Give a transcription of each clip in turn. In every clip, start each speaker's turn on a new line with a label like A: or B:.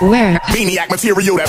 A: wear.
B: Maniac material that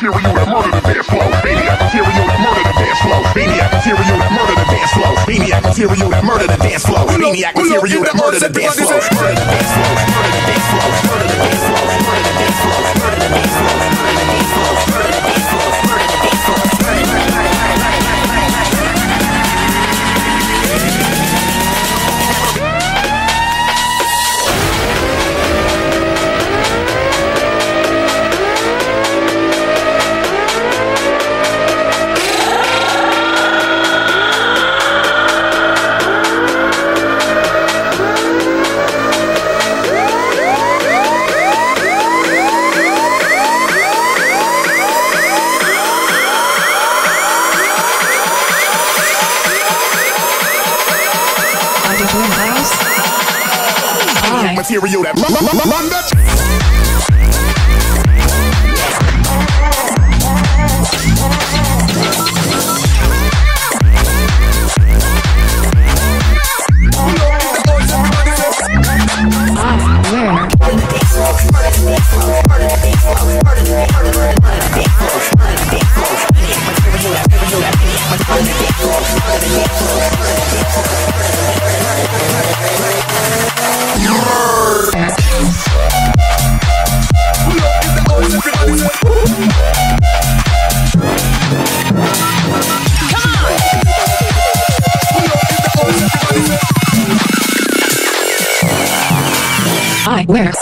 B: material that murder the dance floor. Maniac material that murder the dance that murder the dance that murder the dance floor. okay. material that London.
A: Thank you. I wear